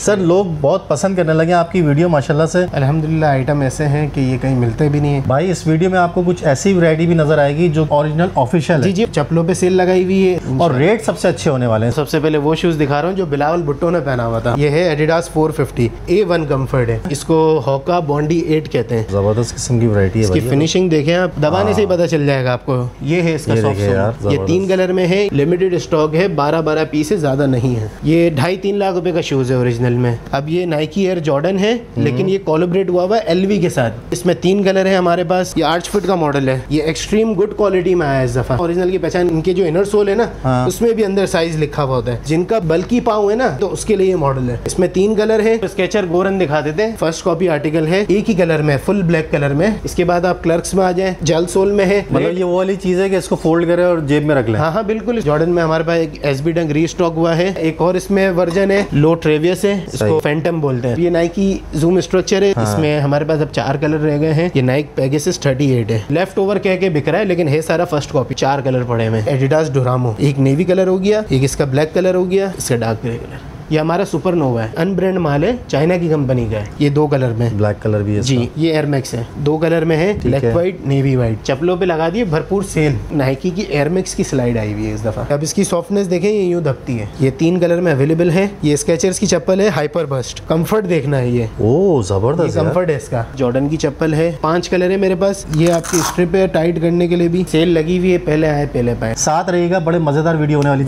Sir लोग बहुत पसंद करने लगे आपकी वीडियो माशाल्लाह से। अल्हम्दुलिल्लाह आइटम ऐसे हैं कि ये कहीं मिलते भी नहीं है। भाई इस वीडियो में आपको कुछ ऐसी वैरायटी भी नज़र आएगी जो ओरिजिनल ऑफिशियल जी है। जी चप्पलों पे सेल लगाई हुई है। और रेट सबसे अच्छे होने वाले हैं। सबसे पहले वो शूज़ दिखा रहा हूँ जो बिलावल भुट्टो ने पहना हुआ था। ये है एडिडास 450 ए वन कंफर्ट है। इसको हॉका बॉन्डी एट कहते हैं। ज़बरदस्त किस्म की वरायटी है इसकी फिनिशिंग देखें आप दबाने से ही पता चल जाएगा आपको। ये है इसका ये सॉफ्ट यार, ये तीन कलर में है लिमिटेड स्टॉक है बारह बारह पीस है ज़्यादा नहीं है। ये ढाई तीन लाख रुपए का शूज़ है ओरिजिनल में। अब ये नाइकी एयर जॉर्डन है। लेकिन ये कोलोबरेट हुआ हुआ है एलवी के साथ। इसमें तीन कलर है हमारे पास। ये आर्च फिट का मॉडल है। ये एक्सट्रीम गुड क्वालिटी में आया है इस दफ़ा। ओरिजिनल की पहचान इनके जो इनर सोल है ना हाँ। उसमें भी अंदर साइज़ लिखा हुआ होता है। जिनका बल्कि पाँव है ना तो उसके लिए ये मॉडल है। इसमें तीन कलर है। स्केचर गोरन दिखा देते हैं। फ़र्स्ट कॉपी आर्टिकल है। एक ही कलर में फुल ब्लैक कलर में। इसके बाद आप क्लर्क्स में आ जाए। जेल सोल में है। मतलब ये वो वाली चीज़ है कि इसको फोल्ड करें और जेब में रख लें। हाँ हाँ बिल्कुल। जॉर्डन में हमारे पास एक एस बी डंग रीस्टॉक हुआ है। एक और इसमें वर्जन है। लो ट्रेवियस है। इसको फैंटम बोलते हैं। ये नाइकी जूम स्ट्रक्चर है इसमें हमारे पास अब चार कलर रह गए हैं। ये नाइक पैकेस थर्टी एट है। लेफ़्ट ओवर कह के बिक रहा है लेकिन है सारा फ़र्स्ट कॉपी चार कलर पड़े हुए एडिडास डोरामो एक नेवी कलर हो गया एक इसका ब्लैक कलर हो गया इसका डार्क ग्रे कलर ये हमारा सुपर नोवा है। अनब्रांड माल है चाइना की कंपनी का है। ये दो कलर में। ब्लैक कलर भी है जी ये एयरमैक्स है। दो कलर में है ब्लैक व्हाइट नेवी व्हाइट चप्पलों पे लगा दिए भरपूर सेल नाइकी की एयरमैक्स की स्लाइड आई हुई है इस दफ़ा। अब इसकी सॉफ्टनेस देखें ये यूँ दबती है। ये तीन कलर में अवेलेबल है। ये स्केचर्स की चप्पल है हाइपर बस्ट कंफर्ट देखना है ये। ओ ज़बरदस्त यार। कंफर्ट है इसका। जॉर्डन की चप्पल है। पाँच कलर है मेरे पास। ये आपकी स्ट्रिप है टाइट करने के लिए भी। सेल लगी हुई है पहले आए पहले पाए। साथ रहेगा बड़े मज़ेदार वीडियो होने वाली।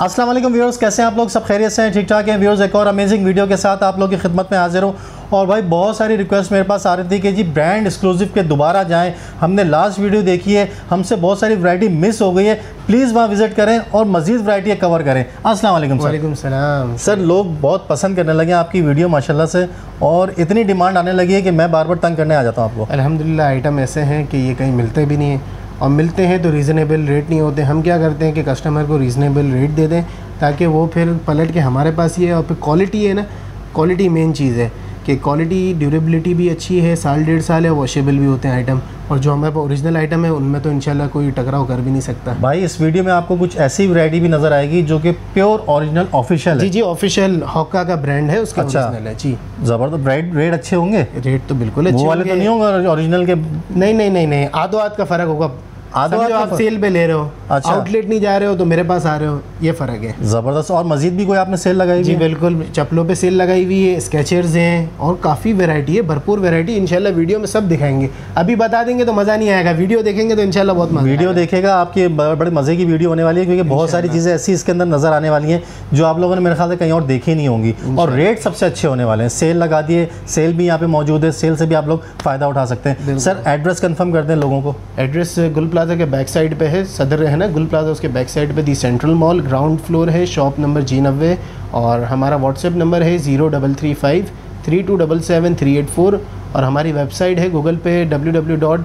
अस्सलाम वालेकुम व्यूअर्स कैसे हैं आप लोग? सब खैरियत से हैं ठीक ठाक हैं? व्यूअर्स एक और अमेजिंग वीडियो के साथ आप लोग की खिदमत में हाजिर हूँ। और भाई बहुत सारी रिक्वेस्ट मेरे पास आ रही थी कि जी ब्रांड एक्सक्लूसिव के दोबारा जाएँ। हमने लास्ट वीडियो देखी है हमसे बहुत सारी वैरायटी मिस हो गई है। प्लीज़ वहाँ विज़िट करें और मज़ीद वैरायटी कवर करें। अस्सलाम वालेकुम सर वालेकुम सलाम। सर लोग बहुत पसंद करने लगे हैं आपकी वीडियो माशाल्लाह से और इतनी डिमांड आने लगी है कि मैं बार बार तंग करने आ जाता हूँ आपको। अलहमदिल्ला आइटम ऐसे हैं कि ये कहीं मिलते भी नहीं हैं। और मिलते हैं तो रीज़नेबल रेट नहीं होते। हम क्या करते हैं कि कस्टमर को रीज़नेबल रेट दे दें ताकि वो फिर पलट के हमारे पास ही है और फिर क्वालिटी है ना। क्वालिटी मेन चीज़ है कि क्वालिटी ड्यूरेबिलिटी भी अच्छी है साल डेढ़ साल है वॉशेबल भी होते हैं आइटम और जो हमारे पास ओरिजिनल आइटम है उनमें तो इंशाल्लाह कोई टकराव कर भी नहीं सकता। भाई इस वीडियो में आपको कुछ ऐसी वैरायटी भी नज़र आएगी जो कि प्योर ओरिजिनल ऑफिशियल जी है। जी ऑफिशियल हॉका का ब्रांड है उसका अच्छा। है जी। ज़बरदस्त रेट रेट अच्छे होंगे? रेट तो बिल्कुल अच्छे वो वाले तो नहीं होंगे ओरिजिनल के नहीं नहीं नहीं नहीं आधो आध का फ़र्क होगा। समझो आध आप सेल पे ले रहे हो। अच्छा। आउटलेट नहीं जा रहे हो तो मेरे पास आ रहे हो ये फ़र्क है। ज़बरदस्त। और मज़ीद भी कोई आपने सेल लगाई जी बिल्कुल। चप्पलों पे सेल लगाई हुई है स्केचर्स हैं और काफ़ी वैरायटी है भरपूर वैरायटी इंशाल्लाह वीडियो में सब दिखाएँगे। अभी बता देंगे तो मज़ा नहीं आएगा। वीडियो देखेंगे तो इंशाल्लाह बहुत मज़ा वीडियो देखेगा आपकी बड़े मज़े की वीडियो होने वाली है क्योंकि बहुत सारी चीज़ें ऐसी इसके अंदर नज़र आने वाली हैं जो आप लोगों ने मेरे ख्याल से कहीं और देखी नहीं होंगी। और रेट सबसे अच्छे होने वाले हैं। सेल लगा दिए सेल भी यहाँ पे मौजूद है। सेल से भी आप लोग फ़ायदा उठा सकते हैं। सर एड्रेस कन्फर्म कर दें लोगों को। एड्रेस गुल प्लाजा के बैक साइड पे है सदर है। ना गुल प्लाजा उसके बैक साइड पे the central mall ground floor है शॉप नंबर जी नब्बे और हमारा व्हाट्सएप नंबर है zero double three five three two double seven three eight four और हमारी वेबसाइट है गूगल पे W W dot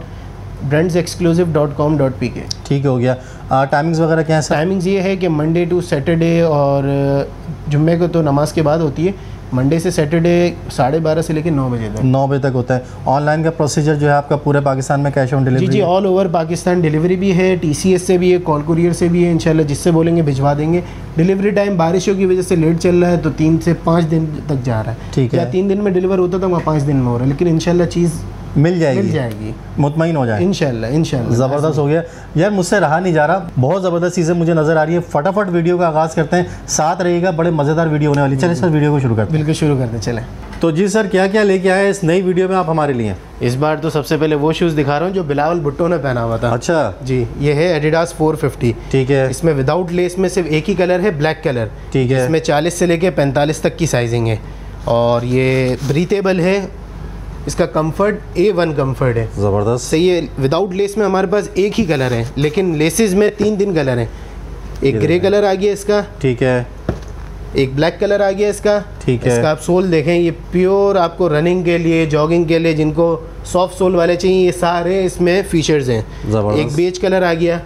brands exclusive dot com dot P K ठीक हो गया। टाइमिंग्स वगैरह क्या है टाइमिंग्स ये है कि मंडे टू सैटरडे और जुम्मे को तो नमाज़ के बाद होती है। मंडे से सैटरडे साढ़े बारह से लेकर नौ बजे तक। नौ बजे तक होता है। ऑनलाइन का प्रोसीजर जो है आपका पूरे पाकिस्तान में कैश ऑन डिलीवरी जी जी ऑल ओवर पाकिस्तान डिलीवरी भी है टीसीएस से भी है कॉल कुरियर से भी है इंशाल्लाह जिससे बोलेंगे भिजवा देंगे। डिलीवरी टाइम बारिशों की वजह से लेट चल रहा है तो तीन से पाँच दिन तक जा रहा है। ठीक है। या तीन दिन में डिलीवर होता था वहाँ पाँच दिन में हो रहा है लेकिन इनशाला चीज़ मिल मिल जाएगी। जाएगी मुतमिन हो जाए इंशाल्लाह इंशाल्लाह ज़बरदस्त हो गया। यार मुझसे रहा नहीं जा रहा। बहुत ज़बरदस्त चीज़ें मुझे नज़र आ रही है। फटाफट वीडियो का आगाज़ करते हैं। साथ रहिएगा बड़े मज़ेदार वीडियो होने वाली। चले सर वीडियो को शुरू करते बिल्कुल शुरू करते चलें। हैं तो जी सर क्या क्या लेके आए इस नई वीडियो में आप हमारे लिए? इस बार तो सबसे पहले वो शूज़ दिखा रहा हूँ जो बिलावल भुट्टो ने पहना हुआ था। अच्छा। जी ये है एडिडास 450 ठीक है। इसमें विदाउट लेस में सिर्फ़ एक ही कलर है ब्लैक कलर ठीक है। इसमें 40 से लेके 45 तक की साइजिंग है। और ये ब्रीथेबल है। इसका कंफर्ट ए वन कंफर्ट है। ज़बरदस्त। सही है विदाउट लेस में हमारे पास एक ही कलर है लेकिन लेसेस में तीन तीन कलर हैं। एक ग्रे कलर आ गया इसका। ठीक है। एक ब्लैक कलर आ गया इसका। ठीक है। इसका आप सोल देखें ये प्योर आपको रनिंग के लिए जॉगिंग के लिए जिनको सॉफ्ट सोल वाले चाहिए ये सारे इसमें फीचर्स हैं। एक बेज कलर आ गया।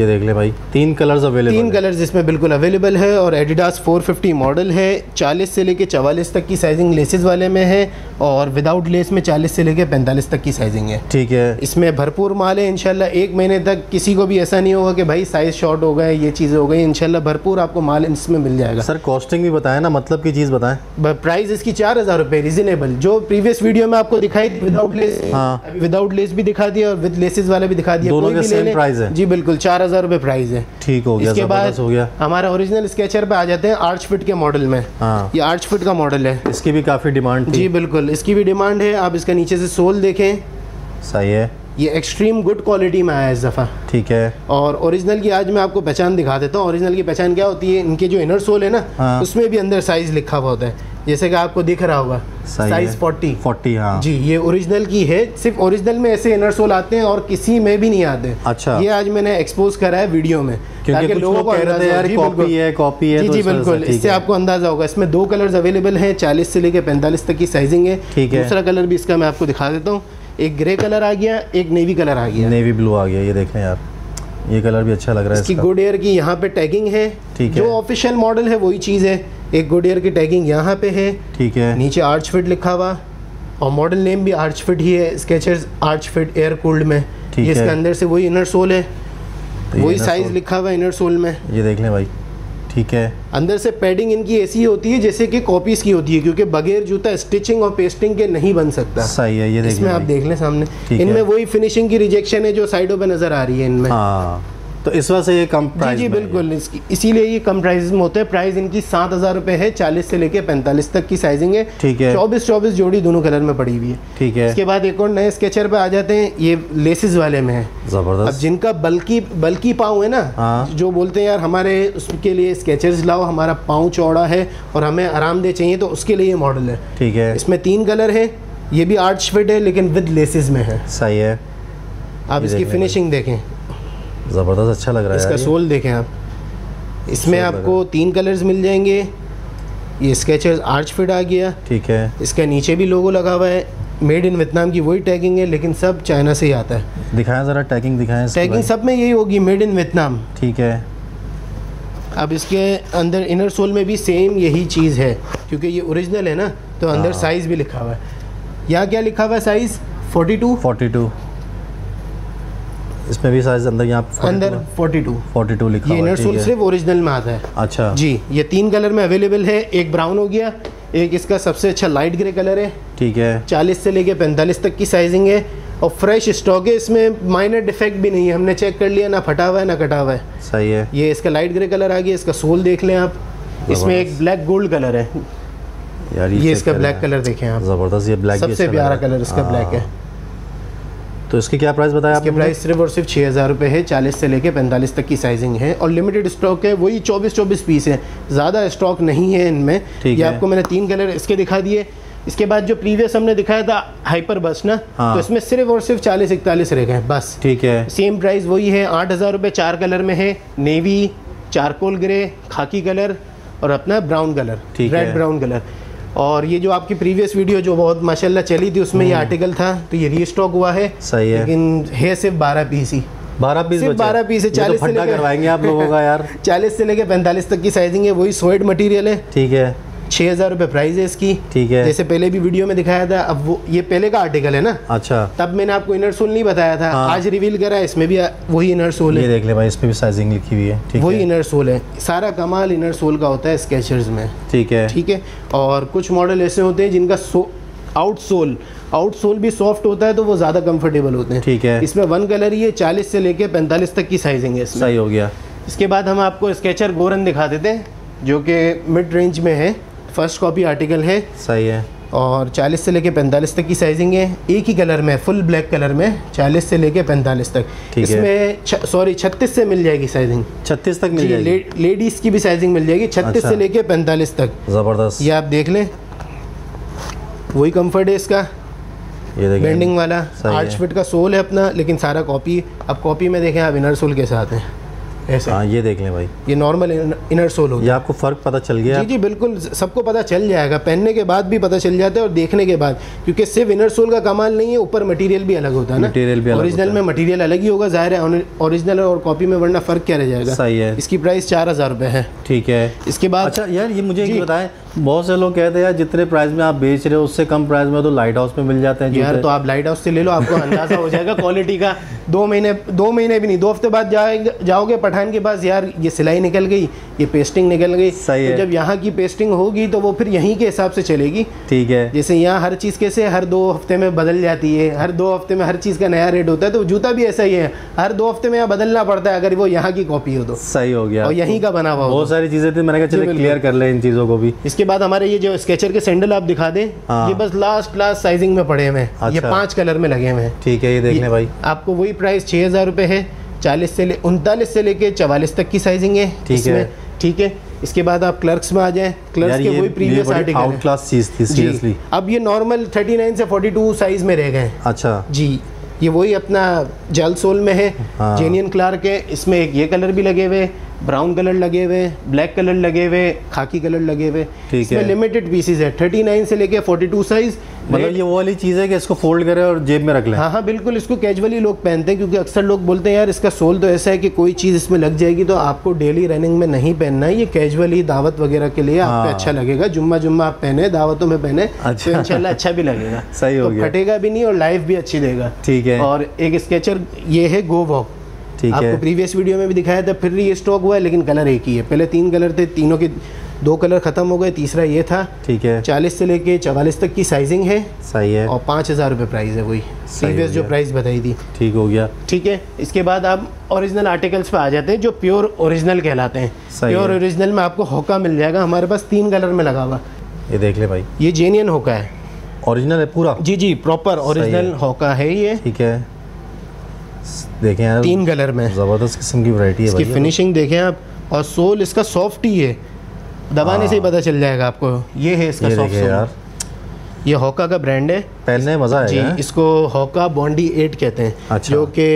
ये देख ले भाई तीन कलर्स अवेलेबल तीन कलर्स इसमें बिल्कुल अवेलेबल है और एडिडास 450 मॉडल है 40 से लेके 44 तक की साइजिंग लेसेस वाले में है और विदाउट लेस में 40 से लेके 45 तक की साइजिंग है। ठीक है। इसमें भरपूर माल है इंशाल्लाह एक महीने तक किसी को भी ऐसा नहीं होगा कि भाई साइज़ शॉर्ट हो गए ये चीज़ें हो गई इनशाला भरपूर आपको माल इसमें मिल जाएगा। सर कॉस्टिंग भी बताएँ ना मतलब की चीज़ बताएँ। प्राइस इसकी चार हज़ार रुपये रिजनेबल जो प्रीवियस वीडियो में आपको दिखाई विदाउट लेस हाँ। विदाउट लेस भी दिखा दिया और विद लेसेस वाले भी दिखा दिया दोनों के है? जी बिल्कुल चार हज़ार रुपये प्राइस है। ठीक हो गया इसके बाद हो गया। हमारा ओरिजिनल स्केचर पे आ जाते हैं आर्च फिट के मॉडल में। हाँ। ये आर्च फिट का मॉडल है। इसकी भी काफ़ी डिमांड जी बिल्कुल। इसकी भी डिमांड है। आप इसका नीचे से सोल देखें। सही है। ये एक्सट्रीम गुड क्वालिटी में आया है इस दफ़ा। ठीक है। और ओरिजिनल की आज मैं आपको पहचान दिखा देता हूँ। ओरिजिनल की पहचान क्या होती है? इनके जो इनर सोल है ना हाँ। उसमें भी अंदर साइज़ लिखा हुआ होता है। जैसे कि आपको दिख रहा होगा साइज़। 40 फोर्टी हाँ। जी ये ओरिजिनल की है सिर्फ़ ओरिजिनल में ऐसे इनर सोल आते हैं और किसी में भी नहीं आते। अच्छा। ये आज मैंने एक्सपोज करा है वीडियो में क्योंकि लोग कह यार कॉपी है कॉपी है जी तो जी से बिल्कुल इससे आपको अंदाज़ा होगा। इसमें दो कलर्स अवेलेबल हैं 40 से लेकर 45 तक की साइजिंग है। ठीक है। दूसरा कलर भी इसका मैं आपको दिखा देता हूँ। एक ग्रे कलर आ गया एक नेवी कलर आ गया। नेवी ब्लू आ गया ये देख लें यार ये कलर भी अच्छा लग रहा है इसकी गुड एयर की यहाँ पे टैगिंग है। ठीक है। जो ऑफिशियल मॉडल है वही चीज़ है। एक गुड एयर की टैगिंग यहाँ पे है। ठीक है। नीचे आर्च फिट लिखा हुआ। और मॉडल नेम भी आर्च फिट ही है। Skechers arch fit air cooled में। ठीक ये इसके अंदर से वही इनर सोल है। तो वही साइज़ लिखा हुआ है इनर सोल में। ये देख लें भाई। ठीक है। अंदर से पैडिंग इनकी ऐसी होती है जैसे कि कॉपीज की होती है क्योंकि बगैर जूता स्टिचिंग और पेस्टिंग के नहीं बन सकता। सही है ये देखिए इसमें आप देख लें सामने। इनमें वही फिनिशिंग की रिजेक्शन है जो साइडों पे नज़र आ रही है इनमें। हाँ। तो इस वजह से ये कम जी प्राइस जी है। बिल्कुल इसकी इसीलिए ये कम प्राइस में होते हैं। प्राइस इनकी सात हज़ार रुपये है चालीस से लेके पैंतालीस तक की साइजिंग है। ठीक है। चौबीस चौबीस जोड़ी दोनों कलर में पड़ी हुई है। ठीक है। इसके बाद एक और नए स्केचर पे आ जाते हैं ये लेसिस वाले में है। ज़बरदस्त। अब जिनका बल्कि बल्कि पाँव है ना हाँ। जो बोलते हैं यार हमारे उसके लिए स्केचर्स लाओ हमारा पाँव चौड़ा है और हमें आरामदेह चाहिए तो उसके लिए ये मॉडल है। ठीक है। इसमें तीन कलर है ये भी आर्च फिट है लेकिन विद लेसिस में है। सही है। आप इसकी फिनिशिंग देखें। ज़बरदस्त अच्छा लग रहा है इसका सोल देखें आप। इसमें आपको तीन कलर्स मिल जाएँगे। ये स्केचर्स आर्च फिट आ गया। ठीक है। इसका नीचे भी लोगो लगा हुआ है। मेड इन वियतनाम की वही टैगिंग है लेकिन सब चाइना से ही आता है। दिखाएँ ज़रा टैगिंग दिखाएँ टैगिंग सब में यही होगी मेड इन वियतनाम। ठीक है। अब इसके अंदर इनर सोल में भी सेम यही चीज़ है क्योंकि ये ओरिजिनल है ना तो अंदर हाँ। साइज़ भी लिखा हुआ है। यहाँ क्या लिखा हुआ है साइज़? 42 forty two. इसमें भी साइज़ अंदर यहाँ अंदर 42 फोर्टी टू लिखा ये इनर सोल सिर्फ़ ओरिजिनल में आता है। अच्छा। जी ये तीन कलर में अवेलेबल है एक ब्राउन हो गया एक इसका सबसे अच्छा लाइट ग्रे कलर है। ठीक है। 40 से लेके 45 तक की साइजिंग है और फ्रेश स्टॉक है इसमें माइनर डिफेक्ट भी नहीं है हमने चेक कर लिया ना फटा हुआ है ना कटा हुआ है। सही है। ये इसका लाइट ग्रे कलर आ गया इसका सोल देख लें आप। इसमें एक ब्लैक गोल्ड कलर है। यार ये check इसका ब्लैक कलर देखें आप। ज़बरदस्त ये ब्लैक सबसे प्यारा कलर इसका ब्लैक है। तो इसकी क्या प्राइस बताया आपने प्राइस सिर्फ़ और सिर्फ़ छः हज़ार रुपये है चालीस से लेके पैंतालीस तक की साइजिंग है और लिमिटेड स्टॉक है वही चौबीस चौबीस पीस है। ज़्यादा स्टॉक नहीं है इनमें। ये। आपको मैंने तीन कलर इसके दिखा दिए। इसके बाद जो प्रीवियस हमने दिखाया था हाइपर बस ना हाँ। तो इसमें सिर्फ़ और सिर्फ़ चालीस इकतालीस रह गए बस। ठीक है। सेम प्राइस वही है आठ हज़ार रुपये चार कलर में है navy charcoal grey khaki colour और अपना ब्राउन कलर ठीक रेड। ब्राउन कलर और ये जो आपकी प्रीवियस वीडियो जो बहुत माशाल्लाह चली थी उसमें ये आर्टिकल था तो ये रीस्टॉक हुआ है। हम्म। सही है। लेकिन है सिर्फ़ बारह पीस ही। बारह पीस बारह बचे। 12 पीस है, तो 40 से फड्डा लेके- करवाएँगे आप लोगों का यार। चालीस से लेके पैंतालीस तक की साइजिंग है वही सोइड मटेरियल है। ठीक है। छः हज़ार रुपये प्राइस है इसकी। ठीक है। जैसे पहले भी वीडियो में दिखाया था अब वो ये पहले का आर्टिकल है ना? अच्छा। तब मैंने आपको इनर सोल नहीं बताया था। हाँ। आज रिवील करा है इसमें भी वही इनर सोल ये है देख ले भाई इस पे भी साइजिंग लिखी हुई है। ठीक वही इनर सोल है। सारा कमाल इनर सोल का होता है स्केचर्स में। ठीक है। ठीक है? और कुछ मॉडल ऐसे होते हैं जिनका सो आउट सोल आउट सोल भी सॉफ्ट होता है तो वो ज़्यादा कंफर्टेबल होते हैं। ठीक है। इसमें वन कलर ही है चालीस से लेके पैंतालीस तक की साइजिंग है इसमें। सही हो गया। इसके बाद हम आपको स्केचर गोरन दिखा देते हैं जो कि मिड रेंज में है। फ़र्स्ट कॉपी आर्टिकल है। सही है। और 40 से लेके 45 तक की साइजिंग है। एक ही कलर में फुल ब्लैक कलर में 40 से लेके 45 तक। इसमें सॉरी 36 से मिल जाएगी साइजिंग छत्तीस तक मिल जाएगी। ले, लेडीज़ की भी साइजिंग मिल जाएगी 36 अच्छा। से लेके 45 तक। ज़बरदस्त। ये आप देख लें। वही कंफर्ट है इसका। ये देखिए। बेंडिंग वाला। है। फिट का सोल है अपना लेकिन सारा कॉपी अब कॉपी में देखें आप इनर सोल के साथ हैं। ऐसे। हाँ ये देख लें भाई। ये नॉर्मल इनर सोल हो ये आपको फ़र्क पता चल गया। जी जी बिल्कुल सबको पता चल जाएगा। पहनने के बाद भी पता चल जाता है और देखने के बाद। क्योंकि सिर्फ़ इनर सोल का कमाल नहीं है ऊपर मटेरियल भी अलग होता है ना। मटेरियल भी ओरिजिनल में मटेरियल अलग ही होगा ज़ाहिर है ओरिजिनल और कॉपी में वरना फ़र्क क्या रह जाएगा? सही है। इसकी प्राइस चार हज़ार रुपये है। ठीक है। इसके बाद अच्छा यार ये मुझे बताया बताएँ बहुत से लोग कहते हैं यार जितने प्राइस में आप बेच रहे हो उससे कम प्राइस में तो लाइट हाउस में मिल जाते हैं यार तो आप लाइट हाउस से ले लो आपको अंदाज़ा हो जाएगा क्वालिटी का। दो महीने दो महीने भी नहीं दो हफ़्ते बाद जाएँगे जाओगे पठान के पास यार ये सिलाई निकल गई ये पेस्टिंग निकल गई। सही तो है। जब यहाँ की पेस्टिंग होगी तो वो फिर यहीं के हिसाब से चलेगी। ठीक है। जैसे यहाँ हर चीज़ कैसे हर दो हफ़्ते में बदल जाती है हर दो हफ़्ते में हर चीज़ का नया रेट होता है तो जूता भी ऐसा ही है। हर दो हफ़्ते में यहाँ बदलना पड़ता है अगर वो यहाँ की कॉपी हो तो। सही हो गया। और यहीं का बना हुआ बहुत सारी चीज़ें थी मैंने कहा चले क्लियर कर ले इन चीज़ों को भी। इसके बाद हमारे ये जो स्केचर के सैंडल आप दिखा दें हाँ। ये बस लास्ट लास्ट साइजिंग में पड़े हुए हैं। अच्छा। ये। पाँच कलर में लगे हुए हैं। ठीक है ये देख लें भाई। आपको वही प्राइस छः हज़ार रुपये है। चालीस से ले उनतालीस से लेके चवालीस तक की साइजिंग है ठीक है। ठीक है? इसके बाद आप क्लर्क्स में आ जाएँ। क्लर्क्स के ये वही प्रीवियस आउट आर्टिकल क्लास चीज़ थी सीरियसली अब ये नॉर्मल 39 से 42 साइज़ में रह गए। अच्छा। जी। ये वही अपना जेल सोल में है। हाँ। जेनियन क्लार्क है। इसमें एक ये कलर भी लगे हुए। ब्राउन कलर लगे हुए ब्लैक कलर लगे हुए खाकी कलर लगे हुए। ठीक इसमें है। लिमिटेड पीसेस है। 39 से लेके 42 साइज़ मतलब ये वो वाली चीज़ है कि इसको फोल्ड करें और जेब में रख लें। हाँ हाँ बिल्कुल इसको कैजुअली लोग पहनते हैं क्योंकि अक्सर लोग बोलते हैं यार इसका सोल तो ऐसा है कि कोई चीज़ इसमें लग जाएगी तो आपको डेली रनिंग में नहीं पहनना है। ये कैजुअली दावत वगैरह के लिए हाँ। अच्छा लगेगा। जुम्मा जुम्मा आप पहने दावतों में पहने अच्छा। तो इंशाल्लाह अच्छा भी लगेगा। सही हो तो गया। फटेगा भी नहीं और लाइफ भी अच्छी देगा। ठीक है। और एक स्केचर ये है गो वॉक ठीक आपको प्रीवियस वीडियो में भी दिखाया था फिर ये स्टॉक हुआ है लेकिन कलर एक ही है। पहले तीन कलर थे तीनों के दो कलर खत्म हो गए तीसरा ये था। ठीक है। चालीस से लेके चवालीस तक की साइजिंग है। सही है। और पाँच हज़ार रुपये प्राइस है वही। प्रीवियस जो प्राइस बताई थी। ठीक हो गया। ठीक है इसके बाद आप ओरिजिनल आर्टिकल्स पे आ जाते हैं जो प्योर ओरिजिनल कहलाते हैं। प्योर ओरिजिनल में आपको होका मिल जाएगा हमारे पास तीन कलर में लगा हुआ। ये देख ले भाई। ये जेनियन होका है। ओरिजिनल है पूरा? जी जी प्रॉपर ओरिजिनल होका है ये। ठीक है। देखें यार तीन कलर में। ज़बरदस्त किस्म की वैरायटी है इसकी फिनिशिंग देखें आप और सोल इसका सॉफ्ट ही है। दबाने से ही पता चल जाएगा आपको। ये है इसका हाँ। ये सॉफ्ट देखिए यार। ये होका का ब्रांड है। पहनने में मज़ा आएगा। हैं? इसको होका बॉन्डी एट कहते हैं अच्छा। जो कि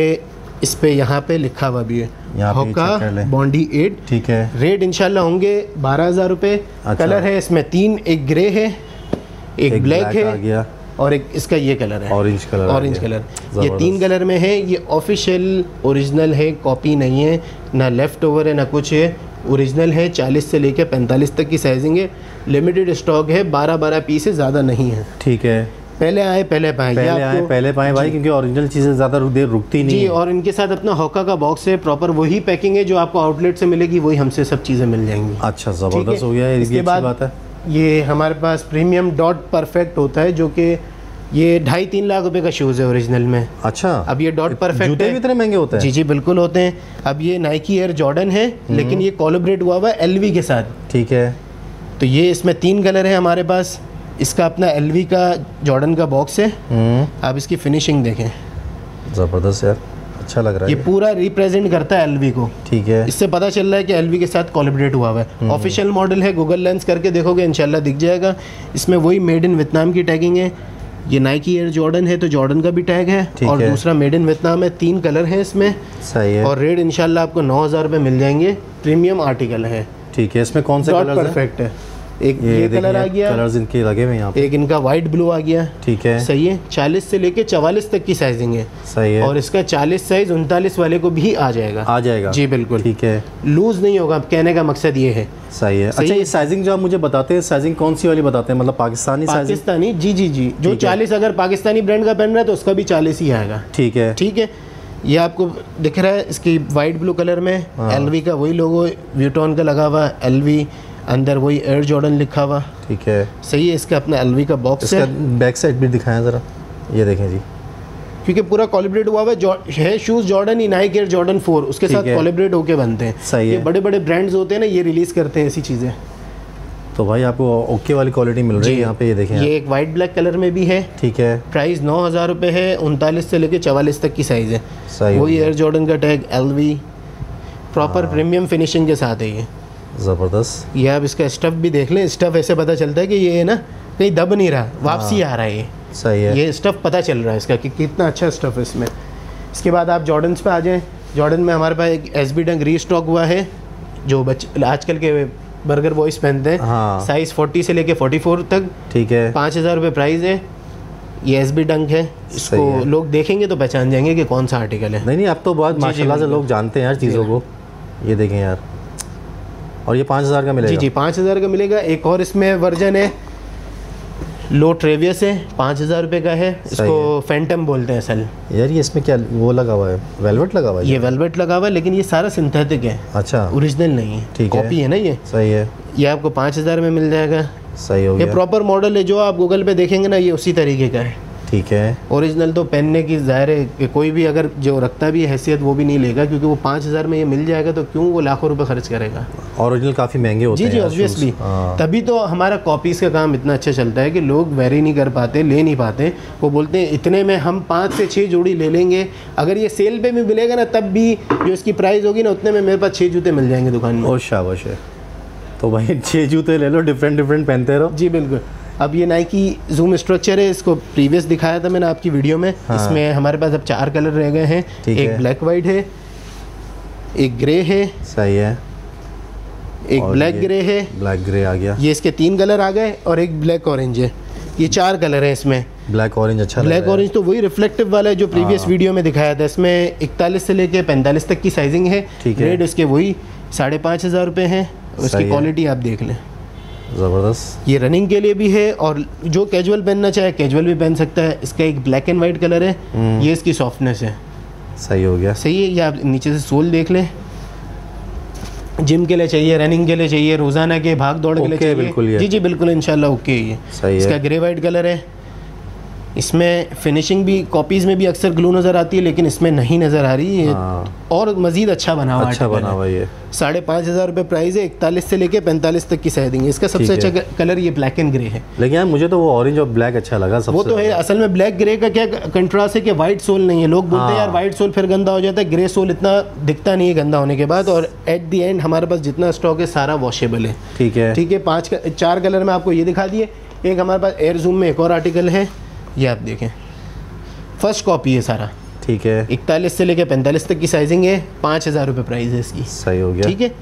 इस पे यहाँ पे लिखा हुआ भी है। होका। Bondi eight. ठीक है। रेट इंशाल्लाह होंगे बारह हज़ार रुपये अच्छा। कलर है इसमें तीन एक ग्रे है एक, एक ब्लैक आ है और एक इसका ये कलर है। Orange colour orange colour. ये तीन कलर में है ये ऑफिशियल ओरिजिनल है कॉपी नहीं है ना लेफ़्ट ओवर है ना कुछ है। ओरिजिनल है 40 से लेकर 45 तक की साइजिंग है। लिमिटेड स्टॉक है 12 12 पीस है ज़्यादा नहीं है। ठीक है। पहले आए पहले पाए पहले आए पहले पाए भाई क्योंकि ओरिजिनल चीज़ें ज़्यादा देर रुकती नहीं जी और इनके साथ अपना होका का बॉक्स है प्रॉपर वही पैकिंग है जो आपको आउटलेट से मिलेगी वही हमसे सब चीज़ें मिल जाएँगी। अच्छा ज़बरदस्त हो गया ये इसके बाद बात है। ये हमारे पास प्रीमियम डॉट परफेक्ट होता है जो कि ये ढाई तीन लाख रुपए का शूज़ है ओरिजिनल में। अच्छा। अब ये डॉट परफेक्ट जूते भी इतने महँगे होते हैं? जी जी बिल्कुल होते हैं। अब ये नाइकी एयर जॉर्डन है हम्म। लेकिन ये कोलोब्रेट हुआ हुआ है एलवी के साथ। ठीक है। तो ये इसमें तीन कलर है हमारे पास। इसका अपना एलवी का जॉर्डन का बॉक्स है। हम्म। आप इसकी फिनिशिंग देखें। ज़बरदस्त यार। अच्छा लग रहा है। ये पूरा रिप्रेजेंट करता है एलवी को। ठीक है। इससे पता चल रहा है कि एलवी के साथ कोलिब्रेट हुआ हुआ हम्म। है ऑफिशियल मॉडल है गूगल लेंस करके देखोगे इंशाल्लाह दिख जाएगा। इसमें वही मेड इन वियतनाम की टैगिंग है। ये नाइकी एयर जॉर्डन है तो जॉर्डन का भी टैग है। और है। दूसरा मेड इन वियतनाम है तीन कलर हैं इसमें। सही है। और रेट इंशाल्लाह आपको नौ हज़ार मिल जाएँगे। प्रीमियम आर्टिकल है। ठीक है इसमें कौन सा कलर परफेक्ट है। एक ये, ये कलर आ गया। कलर्स इनके लगे हुए यहाँ एक इनका वाइट ब्लू आ गया। ठीक है। सही है चालीस से लेके चवालीस तक की साइजिंग है। सही है। और इसका चालीस साइज़ उनतालीस वाले को भी आ जाएगा। आ जाएगा। जी बिल्कुल। ठीक है। लूज नहीं होगा कहने का मकसद ये है। सही है। सही अच्छा है। ये साइजिंग जो आप मुझे बताते हैं साइजिंग कौन सी वाली बताते हैं? मतलब पाकिस्तानी पाकिस्तानी? जी जी जी। जो चालीस अगर पाकिस्तानी ब्रांड का पहन रहा है तो उसका भी चालीस ही आएगा। ठीक है। ठीक है? ये आपको दिख रहा है इसकी वाइट ब्लू कलर में। हाँ। एलवी का वही लोगो व्यूटॉन का लगा हुआ एलवी अंदर वही एयर जॉर्डन लिखा हुआ। ठीक है। सही है इसका अपना एलवी का बॉक्स इसका है। बैक साइड भी दिखाएँ ज़रा। ये देखें जी। क्योंकि पूरा कॉलिब्रेट हुआ हुआ है शूज़ जॉर्डन ही नाइक एयर जॉर्डन फोर उसके साथ कॉलिब्रेट होके बनते हैं। सही ये है। बड़े बड़े ब्रांड्स होते हैं ना ये रिलीज़ करते हैं ऐसी चीज़ें। तो भाई आपको ओके वाली क्वालिटी मिल रही है यहाँ पे ये देखें ये एक वाइट ब्लैक कलर में भी है। ठीक है। प्राइस नौ हज़ार रुपये है उनतालीस से लेके चवालीस तक की साइज़ है। सही वही एयर जॉर्डन का tag L V proper. Premium finishing के साथ है ये। ज़बरदस्त। ये आप इसका स्टफ़ भी देख लें स्टफ़ ऐसे पता चलता है कि ये है ना कहीं दब नहीं रहा वापसी हाँ। आ रहा है ये। सही है। ये स्टफ़ पता चल रहा है इसका कि कितना अच्छा स्टफ़ है इसमें। इसके बाद आप जॉर्डन्स पे आ जाएँ। जॉर्डन में हमारे पास एक एस बी डंक रीस्टॉक हुआ है जो बच्चे आजकल के बर्गर बॉयज़ पहनते हैं। हाँ। साइज़ 40 से लेके 44 तक। ठीक है। पाँच हज़ार रुपये प्राइस है। ये एस बी डंक है। इसको है। लोग देखेंगे तो पहचान जाएँगे कि कौन सा आर्टिकल है। नहीं नहीं अब तो बहुत माशाल्लाह से लोग जानते हैं यार चीज़ों को। ये देखें यार। और ये पाँच हज़ार का मिलेगा। जी जी पाँच हज़ार का मिलेगा। एक और इसमें वर्जन है। लो ट्रेवियस है पाँच हज़ार रुपये का है। इसको फैंटम बोलते हैं असल यार ये इसमें क्या वो लगा हुआ है? वेलवेट लगा हुआ है ये वेलवेट लगा हुआ है लेकिन ये सारा सिंथेटिक है। अच्छा। ओरिजिनल नहीं है। ठीक है। कॉपी है ना ये? सही है। ये आपको पाँच हज़ार में मिल जाएगा। सही हो ये प्रॉपर मॉडल है जो आप गूगल पे देखेंगे ना ये उसी तरीके का है। ठीक है। ओरिजिनल तो पहनने की ज़ाहिर है कोई भी अगर जो रखता भी हैसियत वो भी नहीं लेगा क्योंकि वो पाँच हज़ार में ये मिल जाएगा तो क्यों वो लाखों रुपए खर्च करेगा? ओरिजिनल काफ़ी महँगे होते जी हैं जी ऑब्वियसली हाँ। तभी तो हमारा कॉपीज़ का काम इतना अच्छा चलता है कि लोग वेरी नहीं कर पाते ले नहीं पाते। वो बोलते हैं इतने में हम पाँच से छः जोड़ी ले लेंगे। अगर ये सेल पर भी मिलेगा ना तब भी जो इसकी प्राइस होगी ना उतने में मेरे पास छः जूते मिल जाएँगे दुकान में। और शाबाश है। तो भाई छः जूते ले लो डिफरेंट डिफरेंट पहनते रहो। जी बिल्कुल। अब ये नाइकी जूम स्ट्रक्चर है इसको प्रीवियस दिखाया था मैंने आपकी वीडियो में। हाँ। इसमें हमारे पास अब चार कलर रह गए हैं। एक है। ब्लैक वाइट है एक ग्रे है सही है। एक ब्लैक ग्रे है। ब्लैक ग्रे आ गया। ये इसके तीन कलर आ गए और एक ब्लैक ऑरेंज है। ये चार कलर है इसमें। ब्लैक ऑरेंज अच्छा ब्लैक ऑरेंज तो वही रिफ्लेक्टिव वाला है जो प्रीवियस हाँ। वीडियो में दिखाया था। इसमें इकतालीस से लेके पैंतालीस तक की साइजिंग है। है। रेट इसके वही साढ़े पाँच हज़ार रुपये हैं। उसकी क्वालिटी आप देख लें। ज़बरदस्त। ये रनिंग के लिए भी है और जो कैजुअल पहनना चाहे कैजुअल भी पहन सकता है। इसका एक ब्लैक एंड वाइट कलर है। हम्म। ये इसकी सॉफ्टनेस है। सही हो गया। सही है? ये आप नीचे से सोल देख लें। जिम के लिए चाहिए रनिंग के लिए चाहिए रोज़ाना के भाग दौड़ के लिए चाहिए। बिल्कुल जी जी बिल्कुल इनशाला ओके ये सही इसका ग्रे वाइट कलर है। इसमें फिनिशिंग भी कॉपीज़ में भी अक्सर ग्लू नज़र आती है लेकिन इसमें नहीं नज़र आ रही है। हाँ। और मज़ीद अच्छा बना हुआ अच्छा बना हुआ ये। साढ़े पाँच हज़ार रुपये प्राइस है इकतालीस से लेके पैंतालीस तक की साइजिंग है इसका सबसे अच्छा कलर ये ब्लैक एंड ग्रे है। लेकिन यार मुझे तो वो ऑरेंज और ब्लैक अच्छा लगा सबसे वो तो है असल में ब्लैक ग्रे का क्या कंट्रास्ट है कि वाइट सोल नहीं है। लोग बोलते हैं हाँ। यार वाइट सोल फिर गंदा हो जाता है ग्रे सोल इतना दिखता नहीं है गंदा होने के बाद। और एट दी एंड हमारे पास जितना स्टॉक है सारा वॉशेबल है। ठीक है। ठीक है पाँच चार कलर में आपको ये दिखा दिए। एक हमारे पास एयर जूम में एक और आर्टिकल है। ये आप देखें। फ़र्स्ट कॉपी है सारा। ठीक है। इकतालीस से लेकर पैंतालीस तक की साइजिंग है। पाँच हज़ार रुपये प्राइस है इसकी। सही हो गया। ठीक है?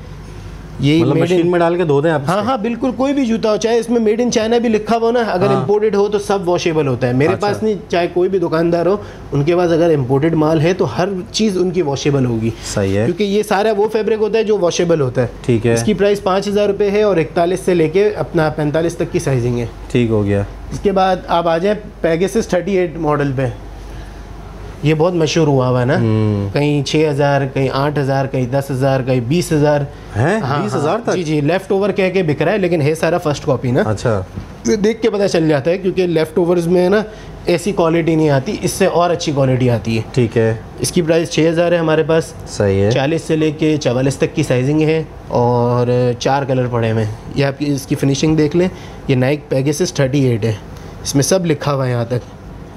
ये मतलब मशीन में डाल के धो दें आप हाँ हाँ बिल्कुल कोई भी जूता हो चाहे इसमें मेड इन चाइना भी लिखा हो ना अगर हाँ। इम्पोर्टेड हो तो सब वॉशेबल होता है। मेरे अच्छा। पास नहीं चाहे कोई भी दुकानदार हो उनके पास अगर इम्पोर्टेड माल है तो हर चीज़ उनकी वॉशेबल होगी। सही है। क्योंकि ये सारा वो फैब्रिक होता है जो वॉशेबल होता है। ठीक है। इसकी प्राइस पाँच हज़ार रुपये है और इकतालीस से लेके अपना पैंतालीस तक की साइजिंग है। ठीक हो गया। इसके बाद आप आ जाए पैगेसिस थर्टी एट मॉडल पे। ये बहुत मशहूर हुआ हुआ है ना? हम्म। कहीं छः हज़ार कहीं आठ हज़ार कहीं दस हज़ार कहीं बीस हज़ार। हैं? हाँ, बीस हज़ार जी तक? जी लेफ़्ट ओवर कह के बिक रहा है लेकिन है सारा फ़र्स्ट कॉपी ना। अच्छा। ये देख के पता चल जाता है क्योंकि लेफ़्ट ओवर्स में ना ऐसी क्वालिटी नहीं आती इससे और अच्छी क्वालिटी आती है। ठीक है। इसकी प्राइस छः हज़ार है हमारे पास। सही है। चालीस से लेके चवालीस तक की साइजिंग है और चार कलर पड़े हुए हैं। ये आपकी इसकी फिनिशिंग देख लें ये नाइक पैगेसिस थर्टी एट है। इसमें सब लिखा हुआ है यहाँ तक।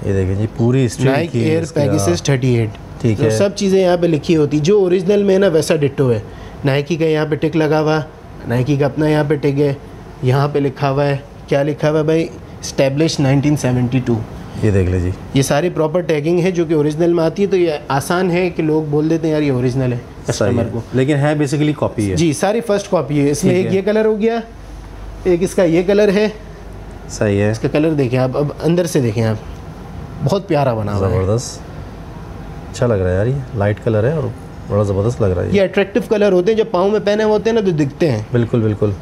ये देखिए जी पूरी नाइक एयर थर्टी एट। ठीक तो है। सब चीज़ें यहाँ पे लिखी होती जो ओरिजिनल में है ना वैसा डिट्टो है। नाइकी का यहाँ पे टिक लगा हुआ नाइकी का अपना यहाँ पे टिक है यहाँ पे लिखा हुआ है। क्या लिखा हुआ है भाई? स्टैब्लिश 1972 ये देख लीजिए। ये सारी प्रॉपर टैगिंग है जो कि ओरिजिनल में आती है तो ये आसान है कि लोग बोल देते हैं यार ये ओरिजिनल है कस्टमर को। लेकिन है बेसिकली कॉपी है। जी सारी फ़र्स्ट कॉपी है। इसमें एक। ये कलर हो गया एक इसका ये कलर है। सही है। इसका कलर देखें आप अब अंदर से देखें आप। बहुत प्यारा बना हुआ है। ज़बरदस्त। अच्छा लग रहा है यार ये। लाइट कलर है और बड़ा ज़बरदस्त लग रहा है ये। अट्रैक्टिव कलर होते हैं जब पाँव में पहने होते हैं ना तो दिखते हैं। बिल्कुल बिल्कुल।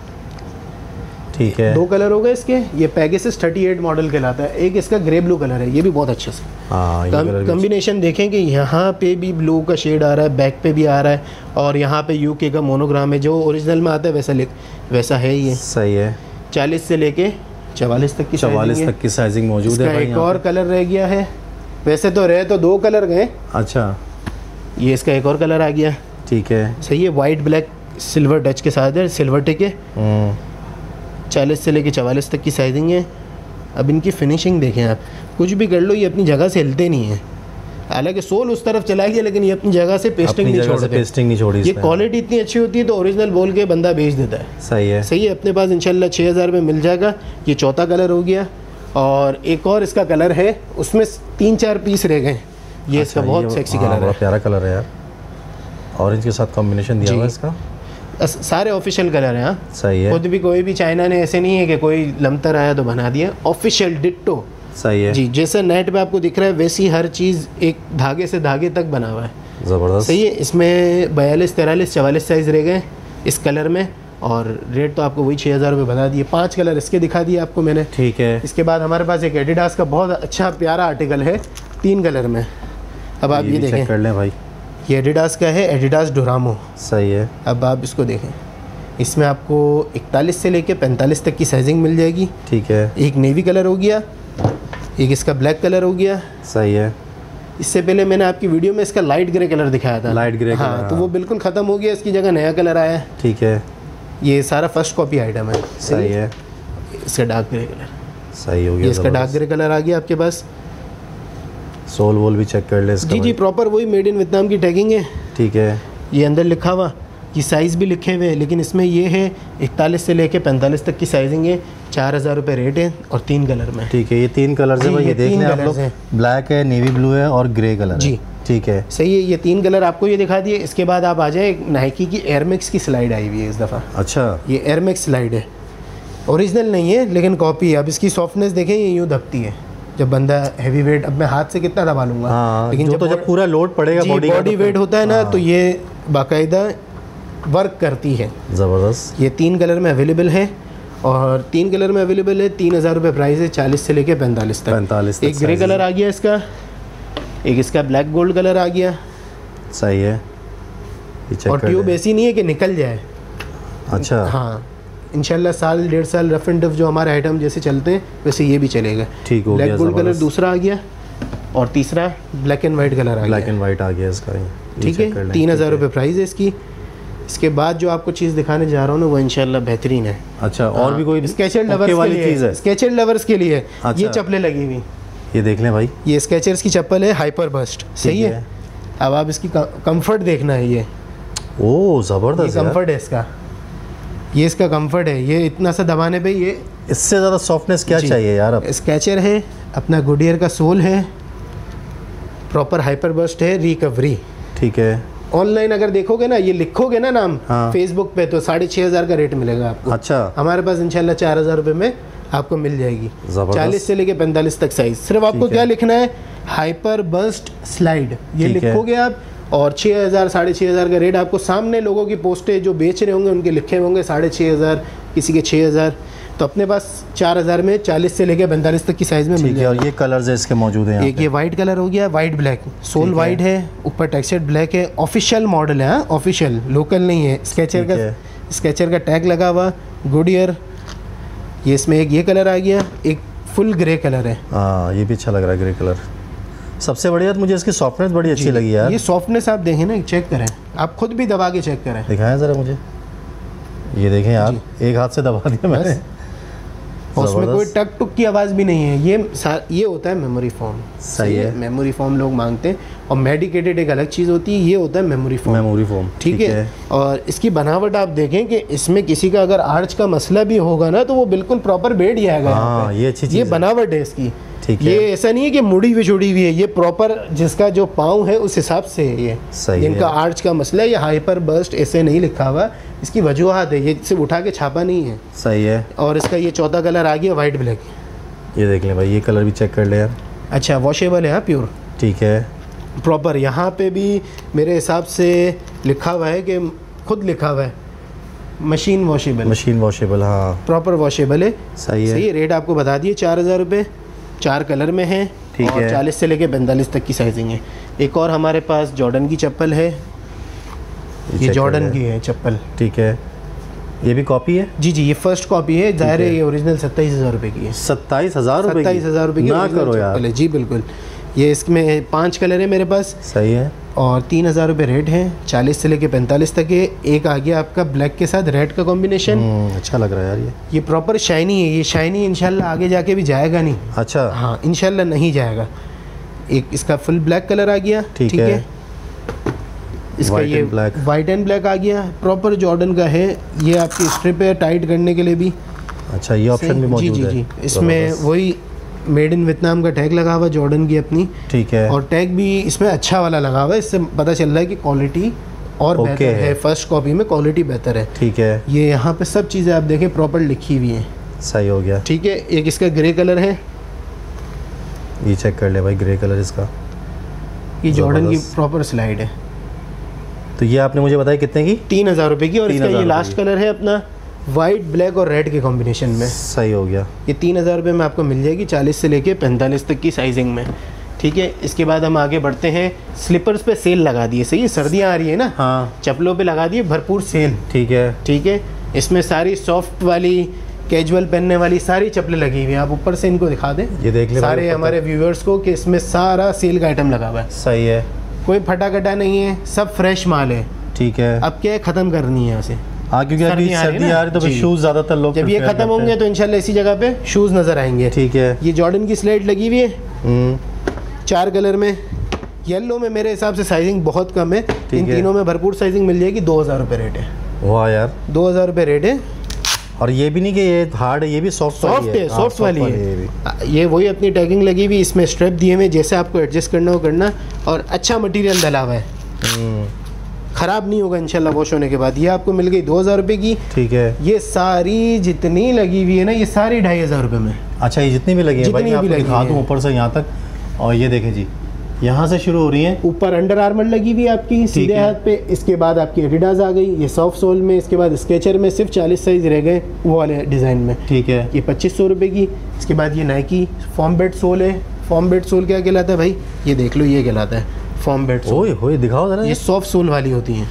ठीक है। दो कलर हो गए इसके। ये पैगेसिस 38 मॉडल कहलाता है। एक इसका ग्रे ब्लू कलर है। ये भी बहुत अच्छे से हाँ कॉम्बिनेशन देखें कि यहाँ पे भी ब्लू का शेड आ रहा है बैक पे भी आ रहा है और यहाँ पे यूके का मोनोग्राम है। जो ओरिजिनल में आता है वैसा लिख वैसा है ये। सही है। चालीस से लेके चवालीस तक की चवालीस तक की साइजिंग मौजूद है एक और कलर रह गया है। वैसे तो रहे तो दो कलर गए। अच्छा। ये इसका एक और कलर आ गया। ठीक है। सही है वाइट ब्लैक सिल्वर टच के साथ है सिल्वर टिक है। हम्म, चालीस से लेके चवालीस तक की साइजिंग है। अब इनकी फिनिशिंग देखें आप। कुछ भी कर लो ये अपनी जगह से हिलते नहीं हैं। हालाँकि सोल उस तरफ़ चला गया लेकिन ये अपनी जगह से पेस्टिंग नहीं छोड़ते पेस्टिंग नहीं छोड़ी ये क्वालिटी इतनी अच्छी होती है तो ओरिजिनल बोल के बंदा बेच देता है। सही है। सही है अपने पास इंशाल्लाह छः हज़ार में मिल जाएगा। ये चौथा कलर हो गया। और एक और इसका कलर है उसमें तीन चार पीस रह गए। ये इसका अच्छा, बहुत सेक्सी हाँ, कलर है। प्यारा कलर है यार। ऑरेंज के साथ कॉम्बिनेशन दिया हुआ इसका। सारे ऑफिशियल कलर हैं हाँ। सही है। खुद भी कोई भी चाइना ने ऐसे नहीं है कि कोई लमतर आया तो बना दिया। ऑफिशियल डिट्टो सही है। जी जैसे नेट पे आपको दिख रहा है वैसी हर चीज़ एक धागे से धागे तक बना हुआ है। ज़बरदस्त। सही है इसमें बयालीस तिरालीस चवालीस साइज़ रह गए इस कलर में और रेट तो आपको वही छः हज़ार रुपये बता दिए। पाँच कलर इसके दिखा दिए आपको मैंने। ठीक है। इसके बाद हमारे पास एक एडिडास का बहुत अच्छा प्यारा आर्टिकल है तीन कलर में। अब आप ये, चेक देखें। कर लें भाई। ये एडिडास का है एडिडास डोरामो सही है। अब आप इसको देखें। इसमें आपको इकतालीस से लेके पैंतालीस तक की साइजिंग मिल जाएगी। ठीक है। एक नेवी कलर हो गया। एक इसका ब्लैक कलर हो गया? सही है। इससे पहले मैंने आपकी वीडियो में इसका लाइट ग्रे कलर दिखाया था। लाइट ग्रे हाँ तो वो बिल्कुल ख़त्म हो गया इसकी जगह नया कलर आया। है ठीक है। ये सारा फ़र्स्ट कॉपी आइटम है। सही है। इसका डार्क ग्रे कलर। सही हो ये गया इसका डार्क ग्रे कलर आ गया आपके पास। सोल वोल भी चेक कर ले जी जी प्रॉपर वही मेड इन वियतनाम की टैगिंग है। ठीक है। ये अंदर लिखा हुआ कि साइज़ भी लिखे हुए हैं लेकिन इसमें ये है इकतालीस से लेके पैंतालीस तक की साइजिंग है। चार हज़ार रुपये रेट है और तीन कलर में। ठीक है ये तीन कलर है भाई ये देख लें आप लोग। ब्लैक है नेवी ब्लू है और ग्रे कलर जी। ठीक है। सही है ये तीन कलर आपको ये दिखा दिए। इसके बाद आप आ जाए नाइकी की एयरमिक्स की स्लाइड आई हुई है इस दफ़ा। अच्छा। ये एयरमिक्स स्लाइड है। ओरिजिनल नहीं है लेकिन कॉपी है। अब इसकी सॉफ्टनेस देखें ये यूँ दबती है। जब बंदा हैवी वेट अब मैं हाथ से कितना दबा लूँगा। हाँ लेकिन जो जब तो जब पूरा लोड पड़ेगा बॉडी बॉडी वेट होता है ना तो ये बाकायदा वर्क करती है। ज़बरदस्त। ये तीन कलर में अवेलेबल है। और तीन कलर में अवेलेबल है तीन हज़ार रुपये प्राइस है चालीस से लेके पैंतालीस तक। 45 तक एक ग्रे कलर आ गया इसका एक इसका ब्लैक गोल्ड कलर आ गया। सही है। और ट्यूब ऐसी नहीं है कि निकल जाए। अच्छा। हाँ इंशाल्लाह साल डेढ़ साल रफ एंड टफ जो हमारे आइटम जैसे चलते हैं वैसे ये भी चलेगा। ठीक हो ब्लैक गोल्ड कलर दूसरा आ गया और तीसरा ब्लैक एंड वाइट कलर आ गया। ब्लैक एंड वाइट आ गया इसका ठीक है तीन हज़ार। रुपये प्राइस है इसकी। इसके बाद जो आपको चीज़ दिखाने जा रहा हूँ ना वो इंशाल्लाह बेहतरीन है। अच्छा और भी कोई स्केचर लवर्स के वाली लिए चीज़ है? स्केचर लवर्स के लिए। अच्छा। ये चप्पलें लगी हुई। ये देख लें भाई। ये स्केचर्स की चप्पल है हाइपर बस्ट सही है। है। अब आप इसकी कंफर्ट देखना है ये। ओ ज़बरदस्त यार। कंफर्ट है इसका। ये इसका कंफर्ट है। ये इतना सा दबाने पे ये इससे ज़्यादा सॉफ्टनेस क्या चाहिए यार अब? स्केचर है अपना गुडियर का सोल है प्रॉपर हाइपर बस्ट है रिकवरी ठीक है। ऑनलाइन अगर देखोगे ना ये लिखोगे ना नाम हाँ। फेसबुक पे तो साढ़े छः हज़ार का रेट मिलेगा आपको। अच्छा। हमारे पास इंशाल्लाह चार हज़ार रुपये में आपको मिल जाएगी। चालीस से लेके पैंतालीस तक साइज़ सिर्फ़ आपको। क्या लिखना है? हाइपर बस्ट स्लाइड ये लिखोगे आप और छः हज़ार साढ़े छः हज़ार का रेट आपको सामने लोगों की पोस्टें जो बेच रहे होंगे उनके लिखे होंगे साढ़े छः हज़ार किसी के छः हज़ार। तो अपने पास चार हज़ार में चालीस से लेके पैंतालीस तक की साइज़ में मिल है जाएगा। और ये कलर्स है इसके मौजूद हैं एक ये वाइट कलर हो गया वाइट ब्लैक सोल है। वाइट है ऊपर टेक्सचर्ड ब्लैक है। ऑफिशियल मॉडल है ऑफिशियल लोकल नहीं है। स्केचर का स्केचर का टैग लगा हुआ गुड ईयर ये इसमें एक ये कलर आ गया एक फुल ग्रे कलर है। हाँ ये भी अच्छा लग रहा है ग्रे कलर सबसे बढ़िया तो मुझे इसकी सॉफ्टनेस बड़ी अच्छी लगी यार। ये सॉफ्टनेस आप देखें ना चेक करें। आप खुद भी दबा के चेक करें। दिखाएँ ज़रा मुझे। ये देखें यार एक हाथ से दबा दिया मैंने। और उसमें कोई टक टुक की आवाज़ भी नहीं है। ये ये होता है मेमोरी फॉर्म सही है। मेमोरी फॉर्म लोग मांगते हैं। और मेडिकेटेड एक अलग चीज़ होती है ये होता है मेमोरी फॉर्म मेमोरी फॉर्म ठीक है? और इसकी बनावट आप देखें कि इसमें किसी का अगर आर्च का मसला भी होगा ना तो वो बिल्कुल प्रॉपर बैठ जाएगा हाँ। ये अच्छी ये बनावट है इसकी। ठीक है। ये ऐसा नहीं है कि मुड़ी हुई जुड़ी हुई है ये प्रॉपर जिसका जो पाँव है उस हिसाब से है ये। सही जिनका है। आर्च का मसला है ये हाइपर बर्स्ट ऐसे नहीं लिखा हुआ इसकी वजूहत है ये सिर्फ़ उठा के छापा नहीं है। सही है। और इसका ये चौथा कलर आ गया वाइट ब्लैक ये देख लें भाई ये कलर भी चेक कर ले अच्छा वॉशेबल है हाँ प्योर ठीक है। प्रॉपर यहाँ पे भी मेरे हिसाब से लिखा हुआ है कि खुद लिखा हुआ है। मशीन वॉशेबल मशीन वॉशेबल हाँ। प्रॉपर वॉशेबल है। सही है। सही है रेट आपको बता दिए चार हज़ार रुपये चार कलर में है ठीक और है। चालीस से लेके पैंतालीस तक की साइजिंग है। एक और हमारे पास जॉर्डन की चप्पल है। ये जॉर्डन की है चप्पल। ठीक है। ये भी कॉपी है? जी जी ये फ़र्स्ट कॉपी है। ज़ाहिर है है। ये ओरिजिनल सत्ताईस हज़ार रुपये की है। सत्ताईस हज़ार सत्ताईस हज़ार रुपये की ना करो यार। जी बिल्कुल। ये इसमें पाँच कलर है मेरे पास। सही है। और तीन हज़ार रुपये रेट है चालीस से लेके पैंतालीस तक है। एक आ गया आपका ब्लैक के साथ रेड का कॉम्बिनेशन हम्म, अच्छा लग रहा है यार ये। ये प्रॉपर शाइनी है ये शाइनी इंशाल्लाह आगे जाके भी जाएगा नहीं। अच्छा। हाँ इंशाल्लाह नहीं जाएगा। एक इसका फुल ब्लैक कलर आ गया ठीक है। इसका ये वाइट एंड ब्लैक आ गया प्रॉपर जॉर्डन का है। ये आपकी स्ट्रिप है टाइट करने के लिए भी। अच्छा ये ऑप्शन भी मौजूद है। जी। इसमें वही मेड इन वियतनाम का टैग लगा हुआ जॉर्डन की अपनी। ठीक है। और टैग भी इसमें अच्छा वाला लगा हुआ है इससे पता चल रहा है कि क्वालिटी और ओके बेहतर है। फ़र्स्ट कॉपी में क्वालिटी बेहतर है। ठीक है। ये यहाँ पे सब चीज़ें आप देखें प्रॉपर लिखी हुई हैं। सही हो गया। ठीक है एक इसका ग्रे कलर है। ये चेक कर ले भाई ग्रे कलर इसका। ये जॉर्डन की प्रॉपर स्लाइड है। तो ये आपने मुझे बताया कितने की? तीन हज़ार रुपये की और इसका ये लास्ट कलर है अपना। वाइट ब्लैक और रेड के कॉम्बिनेशन में। सही हो गया। ये तीन हज़ार रुपये में आपको मिल जाएगी चालीस से लेके पैंतालीस तक की साइजिंग में। ठीक है? इसके बाद हम आगे बढ़ते हैं। स्लीपर्स पे सेल लगा दिए। सही है? सर्दियाँ आ रही है ना? हाँ। चप्पलों पे लगा दिए भरपूर सेल ठीक है। ठीक है? इसमें सारी सॉफ्ट वाली कैजुअल पहनने वाली सारी चप्पलें लगी हुई हैं। आप ऊपर से इनको दिखा दें। ये देख ले सारे हमारे व्यूअर्स को कि इसमें सारा सेल का आइटम लगा हुआ है। सही है। कोई फटाकटा नहीं है सब फ्रेश माल है। ठीक है। अब क्या है? ख़त्म करनी है यहाँ से हाँ क्योंकि अभी सर्दियाँ आ रही है सर्दी आ रही तो शूज़ ज़्यादातर लोग जब ये ख़त्म होंगे तो इंशाल्लाह इसी जगह पे शूज़ नज़र आएँगे। ठीक है। ये जॉर्डन की स्लेट लगी हुई है। हम्म, चार कलर में। येलो में मेरे हिसाब से साइजिंग बहुत कम है। इन तीनों में भरपूर साइजिंग मिल जाएगी। दो हज़ार रुपये रेट है। वाह यार। दो हज़ार रुपये रेट है। और ये भी नहीं कि ये हार्ड है ये भी सॉफ्ट सॉफ्ट है। हाँ, सॉफ्ट वाली ये है। भी। ये वही अपनी टैगिंग लगी हुई इसमें स्ट्रेप दिए हुए जैसे आपको एडजस्ट करना हो करना और अच्छा मटेरियल डला हुआ है। हम्म, ख़राब नहीं होगा इंशाल्लाह वॉश होने के बाद। ये आपको मिल गई दो हज़ार रुपये की। ठीक है। ये सारी जितनी लगी हुई है ना ये सारी ढाई हज़ार रुपये में। अच्छा ये जितनी भी लगी है भाई जितनी भी आपको लगी दिखा दूँ ऊपर से यहाँ तक। और ये देखें जी यहाँ से शुरू हो रही है। ऊपर अंडर आर्मर लगी हुई आपकी सीधे हाथ पे। इसके बाद आपकी एडिडास आ गई ये सॉफ्ट सोल में इसके बाद स्केचर में सिर्फ़ चालीस साइज़ रह गए वो वाले डिज़ाइन में। ठीक है। ये पच्चीस सौ रुपये की इसके बाद ये नाइकी फॉर्म बेड सोल है। फॉर्म बेड सोल क्या कहलाता है भाई? ये देख लो ये कहलाता है। फॉर्म बेड ओए होए दिखाओ जरा ये सॉफ्ट सोल वाली होती हैं।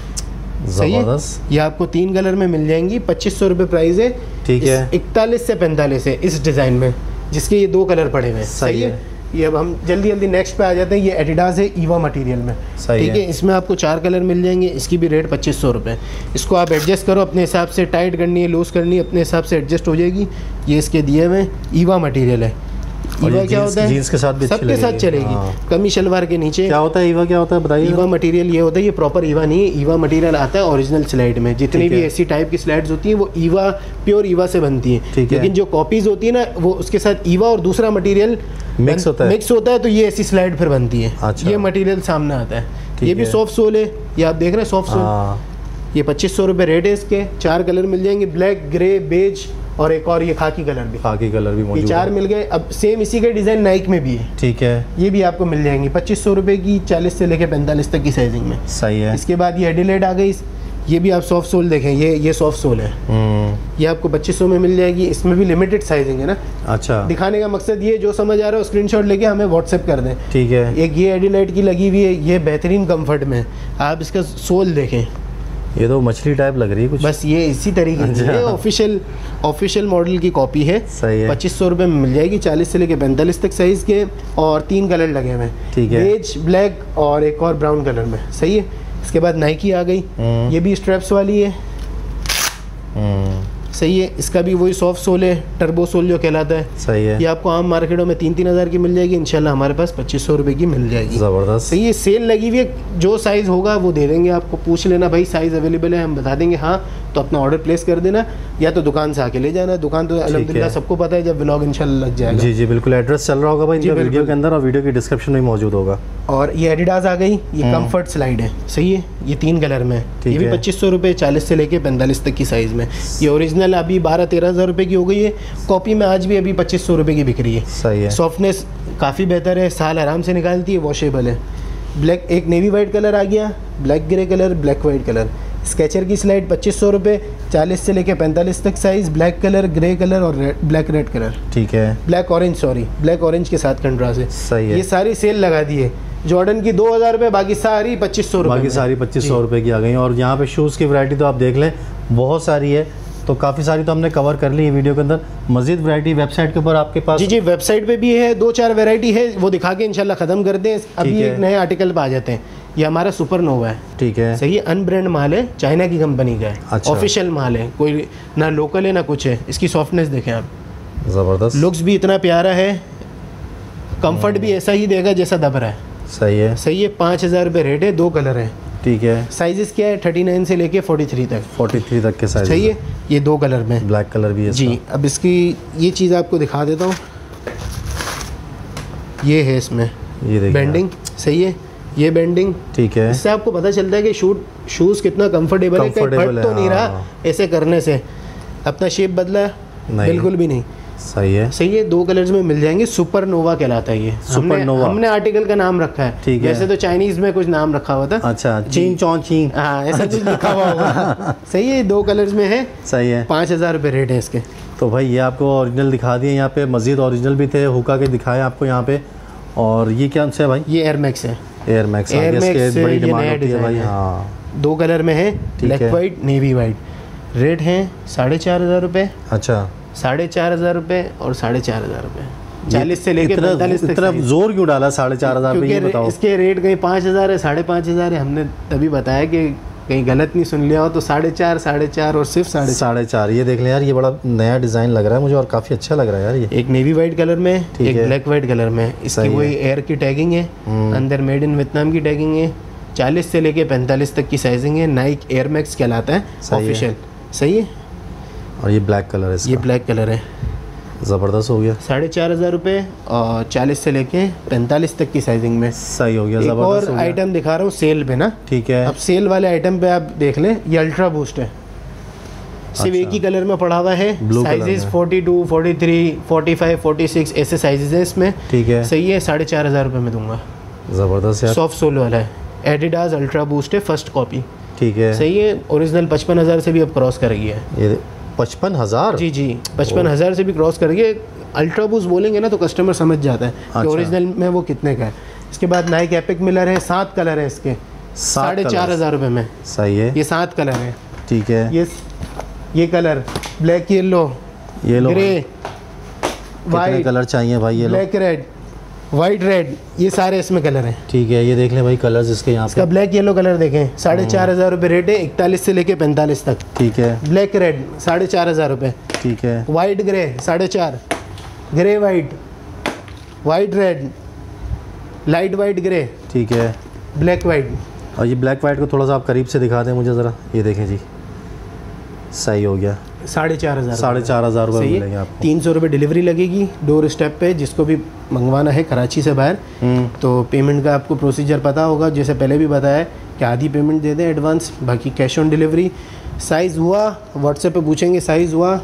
सही है? ज़बरदस्त। ये आपको तीन कलर में मिल जाएँगी। पच्चीस सौ रुपये प्राइस है। ठीक है। इकतालीस से पैंतालीस है इस डिज़ाइन में जिसके ये दो कलर पड़े हुए हैं। सही सही है। है। ये अब हम जल्दी जल्दी नेक्स्ट पे आ जाते हैं। ये एडिडास है ईवा मटेरियल में। ठीक है। इसमें आपको चार कलर मिल जाएँगे। इसकी भी रेट पच्चीस सौ रुपये इसको आप एडजस्ट करो। अपने हिसाब से टाइट करनी है लूज़ करनी है अपने हिसाब से एडजस्ट हो जाएगी। ये इसके दिए हुए ईवा मटेरियल है। ईवा क्या जीन्स- होता है? जीन्स के साथ भी सबके साथ चलेगी। हाँ। कमी शलवार के नीचे। क्या होता है ईवा क्या होता है? बताइए। ईवा मटेरियल ये होता है ये प्रॉपर ईवा नहीं है ईवा मटेरियल आता है ओरिजिनल स्लाइड में। जितनी भी ऐसी टाइप की स्लाइड्स होती हैं वो ईवा प्योर ईवा से बनती हैं। लेकिन जो कॉपीज होती है ना वो उसके साथ ईवा और दूसरा मटेरियल Mix होता है। मिक्स होता है तो ये ऐसी स्लाइड फिर बनती है। अच्छा। ये मटेरियल सामने आता है। ये भी। सॉफ्ट सोल है ये आप देख रहे हैं सॉफ्ट सोल हाँ। ये पच्चीस सौ रुपये रेट है इसके। चार कलर मिल जाएँगे ब्लैक ग्रे बेज और एक और ये खाकी कलर भी। खाकी कलर भी ये चार मिल गए अब सेम इसी के डिज़ाइन नाइक में भी है। ठीक है। ये भी आपको मिल जाएँगी। पच्चीस सौ रुपये की चालीस से लेके पैंतालीस तक की साइजिंग में। सही है। इसके बाद ये एडिलेट आ गई। ये भी आप सॉफ्ट सोल देखें। ये ये सॉफ्ट सोल है। हम्म, ये आपको पच्चीस में मिल जाएगी। इसमें भी लिमिटेड साइजिंग है ना? अच्छा। दिखाने का मकसद ये जो समझ आ रहा है स्क्रीनशॉट लेके हमें व्हाट्सएप कर दें। ठीक है। एक ये एडिलाइट की लगी हुई है। ये बेहतरीन कंफर्ट में आप इसका सोल देखें। ये तो मछली टाइप लग रही है कुछ। बस ये इसी तरीके की अच्छा। ऑफिशियल ऑफिशियल मॉडल की कॉपी है। सही है। पच्चीस सौ रुपये में मिल जाएगी चालीस से लेके पैंतालीस तक साइज़ के और तीन कलर लगे हुए हैं। ठीक है। बेज ब्लैक और एक और ब्राउन कलर में। सही है? इसके बाद नाइकी आ गई। हम्म। ये भी स्ट्रेप्स वाली है। हम्म, सही है इसका भी वही सॉफ्ट सोल है टर्बो सोल जो कहलाता है। सही है। ये आपको आम मार्केटों में तीन तीन हज़ार की मिल जाएगी इनशाला हमारे पास पच्चीस सौ रुपये की मिल जाएगी। ज़बरदस्त। सही है सेल लगी हुई है जो साइज़ होगा वो दे देंगे आपको। पूछ लेना भाई साइज़ अवेलेबल है हम बता देंगे हाँ तो अपना ऑर्डर प्लेस कर देना या तो दुकान से आके ले जाना दुकान तो अलहमदिल्ला सबको पता है जब ब्लॉग इंशाल्लाह लग जाएगा। जी जी बिल्कुल। एड्रेस चल रहा होगा भाई वीडियो के अंदर और वीडियो की डिस्क्रिप्शन में मौजूद होगा। और ये एडिडास आ गई ये कंफर्ट स्लाइड है। सही है? ये तीन कलर में है। ये भी पच्चीस सौ रुपये चालीस से लेके पैंतालीस तक की साइज़ में। ये ओरिजिनल अभी बारह तेरह हज़ार रुपये की हो गई है। कॉपी में आज भी अभी पच्चीस सौ रुपये की बिक रही है। सही है। सॉफ्टनेस काफ़ी बेहतर है साल आराम से निकालती है वॉशेबल है। ब्लैक एक नेवी वाइट कलर आ गया। Black grey colour black white colour Skecher की स्लाइड पच्चीस सौ रुपये चालीस से लेके पैंतालीस तक size black colour grey colour और रेड ब्लैक रेड कलर ठीक है। Black orange sorry black orange के साथ कंट्रास्ट है सही है। ये सारी सेल लगा दी है। जॉर्डन की दो हज़ार रुपये बाकी सारी पच्चीस सौ बाकी सारी पच्चीस सौ रुपये की आ गई और यहाँ पे शूज़ की वैरायटी तो आप देख लें बहुत सारी है। तो काफ़ी सारी तो हमने कवर कर ली है वीडियो के अंदर। मजीद वैरायटी वेबसाइट के ऊपर आपके पास जी जी वेबसाइट पे भी है दो चार वैरायटी है वो दिखा के इंशाल्लाह ख़त्म कर दें। अभी एक नए आर्टिकल पे आ जाते हैं। ये हमारा सुपर नोवा है। ठीक है। सही है अनब्रांड माल है चाइना की कंपनी का है। अच्छा। ऑफिशियल माल है। कोई ना लोकल है ना कुछ है। इसकी सॉफ्टनेस देखें आप। ज़बरदस्त। लुक्स भी इतना प्यारा है। कंफर्ट भी ऐसा ही देगा जैसा दब रहा है। सही है। सही है पाँच हज़ार रुपये रेट है दो कलर है। ठीक है। साइजेस क्या है? थर्टी नाइन से लेके फोर्टी थ्री तक। 43 तक के साइज़ सही है। ये दो कलर में। ब्लैक कलर भी है जी अब इसकी ये चीज़ आपको दिखा देता हूँ। ये है इसमें। ये देखिए बेंडिंग सही है। ये बेंडिंग ठीक है। इससे आपको पता चलता है कि शूट शूज़ कितना कंफर्टेबल है कहीं फट तो नहीं रहा हाँ। ऐसे करने से। अपना शेप बदला नहीं। बिल्कुल भी नहीं। सही है। सही है दो कलर्स में मिल जाएँगे सुपर नोवा कहलाता है ये। हमने- सुपरनोवा। हमने आर्टिकल का नाम रखा है। ठीक है। वैसे तो चाइनीज़ में कुछ नाम रखा हुआ था। अच्छा चीन चौन चीन हाँ ऐसा कुछ लिखा हुआ होगा। सही है दो कलर्स में है। सही है। पाँच हज़ार रुपये रेट है इसके। तो भाई ये आपको ओरिजिनल दिखा दिए यहाँ पे मज़ीद ओरिजिनल भी थे हुक्का के दिखाए आपको यहाँ पे। और ये क्या है भाई? ये एयरमैक्स है। एयर मैक्स एयर मैक्स बड़ी डिमांड होती है भाई हाँ। दो कलर में है black white navy white rate है साढ़े चार हज़ार रुपये अच्छा। साढ़े चार हज़ार रुपये और साढ़े चार हज़ार रुपये चालीस से लेकर इतना पैंतालीस इतना ज़ोर क्यों डाला साढ़े चार हज़ार इसके रेट कहीं पाँच हज़ार है साढ़े पाँच हज़ार है। हमने तभी बताया कि कहीं गलत नहीं सुन लिया हो तो साढ़े चार साढ़े चार और सिर्फ़ साढ़े साढ़े चार। ये देख लें यार ये बड़ा नया डिज़ाइन लग रहा है मुझे और काफ़ी अच्छा लग रहा है यार ये। एक नेवी वाइट कलर में एक ब्लैक वाइट कलर में। इसकी वही एयर की टैगिंग है हम्म। अंदर मेड इन वियतनाम की टैगिंग है। चालीस से लेके पैंतालीस तक की साइजिंग है। नाइक एयर मैक्स कहलाता है। ऑफिशियल सही है? और ये ब्लैक कलर है ये ब्लैक कलर है। ज़बरदस्त हो गया। साढ़े चार हज़ार रुपये और चालीस से लेके पैंतालीस तक की साइजिंग में। सही हो गया एक और आइटम दिखा रहा हूँ सेल पे ना। ठीक है। अब सेल वाले आइटम पे आप देख लें ये अल्ट्रा बूस्ट है। सिर्फ़ एक ही कलर में पड़ा हुआ है। अच्छा। साइजेस में। 42, 43, 45, 46 ऐसे साइजेस है इसमें। ठीक है। सही है साढ़े चार हज़ार रुपये में दूँगा। ज़बरदस्त है सॉफ्ट सोल वाला है। एडिडास अल्ट्रा बूस्ट है फ़र्स्ट कॉपी ठीक है। सही है ओरिजिनल पचपन हज़ार से भी अब क्रॉस कर गई है। ये पचपन हज़ार? जी जी। पचपन हज़ार से भी क्रॉस कर गई है अल्ट्रा बूस्ट बोलेंगे ना तो कस्टमर समझ जाता है अच्छा। कि ओरिजिनल में वो कितने का है। इसके बाद नाइक एपिक मिलर है सात कलर है इसके। साढ़े चार हज़ार रुपये में। सही है। ये सात कलर है। ठीक है। ये ये colour black yellow yellow grey white colour चाहिए भाई ये ब्लैक रेड वाइट रेड ये सारे इसमें कलर हैं। ठीक है ये देख लें भाई कलर्स इसके यहाँ इसका ब्लैक येलो कलर देखें। साढ़े हाँ। चार हज़ार रुपये रेट है इकतालीस से लेके पैंतालीस तक। ठीक है। ब्लैक रेड साढ़े चार हज़ार रुपये। ठीक है। वाइट ग्रे साढ़े चार। Grey white white red light white grey ठीक है। ब्लैक वाइट और ये ब्लैक वाइट को थोड़ा सा आप करीब से दिखा दें मुझे ज़रा। ये देखें जी। सही हो गया। साढ़े चार हज़ार साढ़े चार हज़ार रुपये मिलेंगे आपको। तीन सौ रुपये डिलीवरी लगेगी डोर स्टेप पे जिसको भी मंगवाना है कराची से बाहर। हम्म, तो पेमेंट का आपको प्रोसीजर पता होगा। जैसे पहले भी बताया कि आधी पेमेंट दे दें एडवांस बाकी कैश ऑन डिलीवरी साइज़ हुआ व्हाट्सएप पे पूछेंगे साइज़ हुआ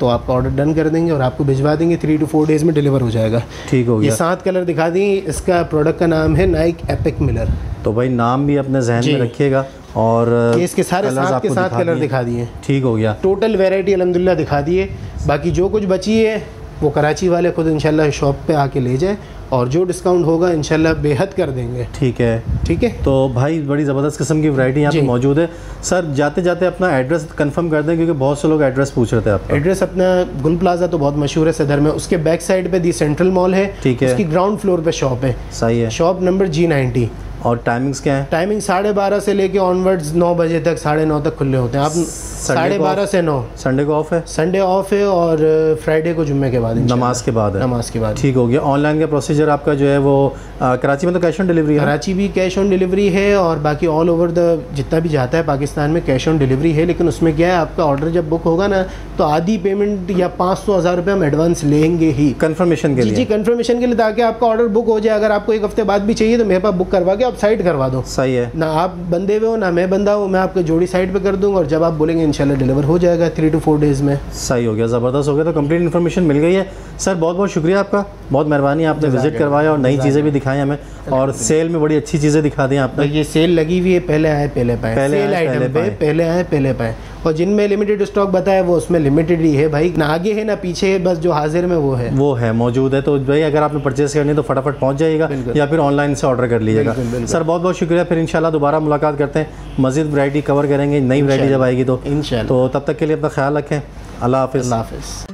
तो आपका ऑर्डर डन कर देंगे और आपको भिजवा देंगे। थ्री टू फोर डेज़ में डिलीवर हो जाएगा। ठीक हो ये गया सात कलर दिखा दी। इसका प्रोडक्ट का नाम है नाइक एपिक मिलर तो भाई नाम भी अपने जहन में रखिएगा। और ये इसके सारे सात के साथ कलर दिखा दिए। ठीक हो गया। टोटल वैरायटी अलहमदिल्ला दिखा दिए। बाकी जो कुछ बची है वो कराची वाले खुद इंशाल्लाह शॉप पे आके ले जाए और जो डिस्काउंट होगा इंशाल्लाह बेहद कर देंगे। ठीक है। ठीक है? तो भाई बड़ी ज़बरदस्त किस्म की वैरायटी यहाँ पे मौजूद है। सर जाते जाते अपना एड्रेस कंफर्म कर दें क्योंकि बहुत से लोग एड्रेस पूछ रहे थे आप एड्रेस अपना गुल प्लाजा तो बहुत मशहूर है सदर में। उसके बैक साइड पे दी सेंट्रल मॉल है। ठीक है। उसकी ग्राउंड फ्लोर पे शॉप है। सही है। शॉप नंबर जी नाइन्टी और टाइमिंग्स क्या है? टाइमिंग साढ़े बारह से लेके ऑनवर्ड्स नौ बजे तक साढ़े नौ तक खुले होते हैं। आप साढ़े बारह से नौ। संडे को ऑफ़ है? संडे ऑफ़ है और फ्राइडे को जुम्मे के बाद। नमाज़ के बाद है। नमाज़ के बाद। ठीक हो गया। ऑनलाइन का प्रोसीजर आपका जो है वो आ, कराची में तो कैश ऑन डिलीवरी है कराची भी कैश ऑन डिलीवरी है और बाकी ऑल ओवर द जितना भी जाता है पाकिस्तान में कैश ऑन डिलीवरी है लेकिन उसमें क्या है आपका ऑर्डर जब बुक होगा ना तो आधी पेमेंट या पाँच सौ हज़ार रुपये हम एडवांस लेंगे ही। कन्फर्मेशन के लिए जी कन्फर्मेशन के लिए ताकि आपका ऑर्डर बुक हो जाए। अगर आपको एक हफ़्ते बाद भी चाहिए तो मेरे पास बुक करवा के आप साइड करवा दो। सही है। ना आप बंदे हुए हो ना मैं बंदा हूँ मैं आपके जोड़ी साइड पे कर दूँगा और जब आप बोलेंगे इंशाल्लाह डिलीवर हो जाएगा थ्री टू फोर डेज़ में। सही हो गया ज़बरदस्त हो गया। तो कंप्लीट इन्फॉर्मेशन मिल गई है। सर बहुत बहुत शुक्रिया आपका। बहुत मेहरबानी आपने विज़िट करवाया और नई चीज़ें भी दिखाई हमें। और सेल में बड़ी अच्छी चीज़ें दिखा दी आपने। ये सेल लगी हुई है पहले आए पहले पाए। पहले सेल आइटम पे पाए। पहले आए पहले पाए। और जिनमें लिमिटेड स्टॉक बताया वो उसमें लिमिटेड ही है भाई। ना आगे है ना पीछे है बस जो हाजिर में वो है। वो है मौजूद है। तो भाई अगर आपने परचेस करनी है तो फटाफट पहुँच जाएगा या फिर ऑनलाइन से ऑर्डर कर लीजिएगा। सर बहुत बहुत शुक्रिया। फिर इंशाल्लाह दोबारा मुलाकात करते हैं। मजीद वरायटी कवर करेंगे नई वरायटी जब आएगी तो। इंशाल्लाह। तो तब तक के लिए अपना ख्याल रखें। अल्लाह हाफिज़। अल्लाह हाफिज़।